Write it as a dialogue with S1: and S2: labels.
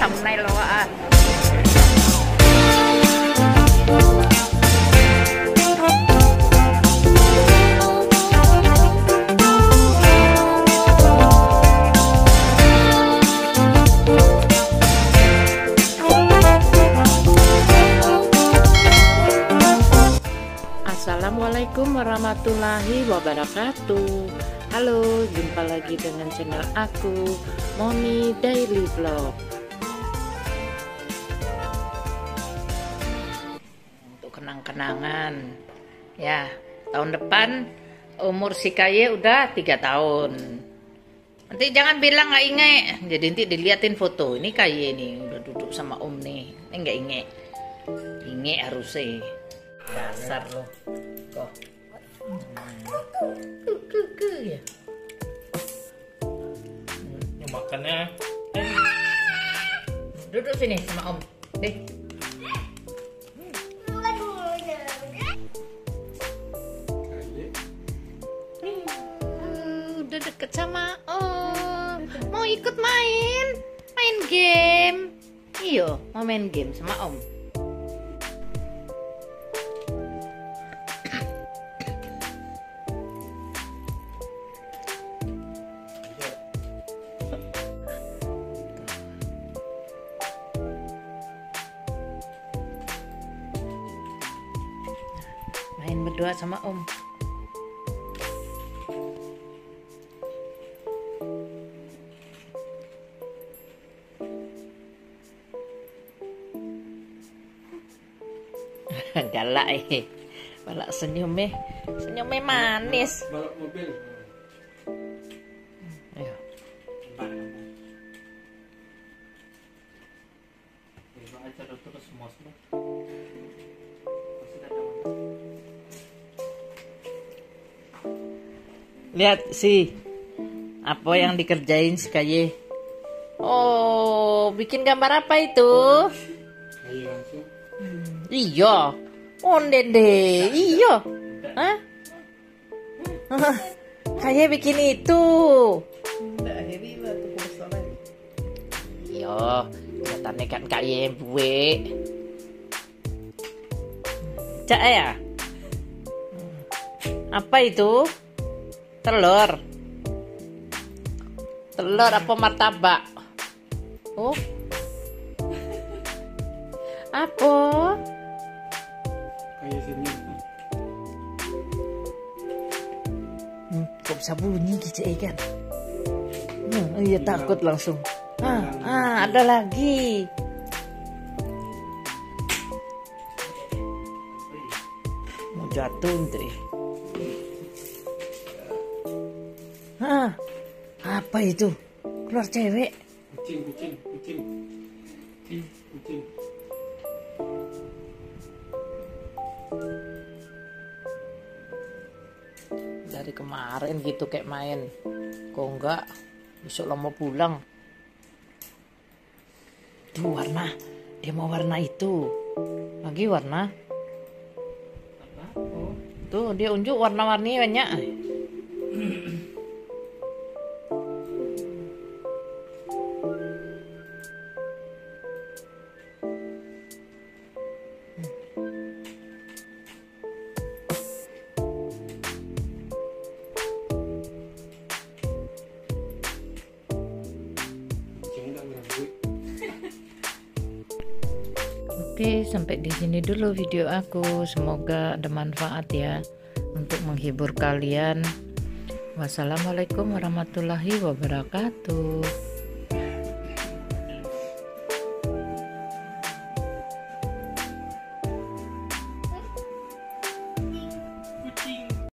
S1: thumbnail lo ah. Assalamualaikum warahmatullahi wabarakatuh Halo, jumpa lagi dengan channel aku Moni Daily Vlog kenang-kenangan. Ya, tahun depan umur si Kaye udah 3 tahun. Nanti jangan bilang nggak inget Jadi nanti diliatin foto. Ini Kaye nih, udah duduk sama Om nih. Ini nggak inget Inget harusnya. Dasar loh kok. Ya,
S2: makannya.
S1: Duduk sini sama om. Deh udah deket sama om mau ikut main main game. Iyo mau main game sama om. Main berdua sama om galak eh. Balak senyumnya senyumnya manis.
S2: Balap mobil.
S1: Ayo.
S2: terus mos
S1: Lihat sih apa yang dikerjain si Kaye. Oh, bikin gambar apa itu? Iya. Oh, dede. Iya. Hah? Kaye bikin itu. Iya, kelihatannya kan Kaye buwe. Cak ya? Apa itu? Telur. Telur apa martabak? Oh. Apa? Bisa bunyi gitu ya kan? Hmm, iya takut langsung. Ah, ah, ada lagi. Mau jatuh nih. Ah, apa itu? Keluar cewek.
S2: kucing kucing kucing kucing kucing
S1: Dari kemarin gitu kayak main. Kok enggak? Besok lo mau pulang. Tuh warna. Dia mau warna itu. Lagi warna. Tuh dia unjuk warna-warni banyak. Oke, sampai di sini dulu video aku. Semoga ada manfaat ya untuk menghibur kalian. Wassalamualaikum warahmatullahi wabarakatuh.